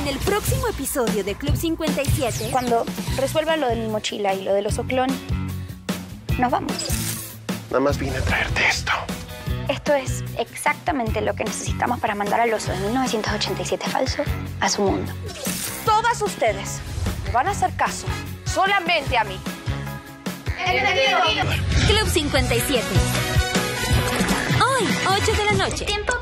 En el próximo episodio de Club 57. Cuando resuelva lo de mi mochila y lo del oso clon, nos vamos. Nada más vine a traerte esto. Esto es exactamente lo que necesitamos para mandar al oso de 1987 falso a su mundo. Todas ustedes me van a hacer caso solamente a mí. Club 57. Hoy, 8 de la noche. Tiempo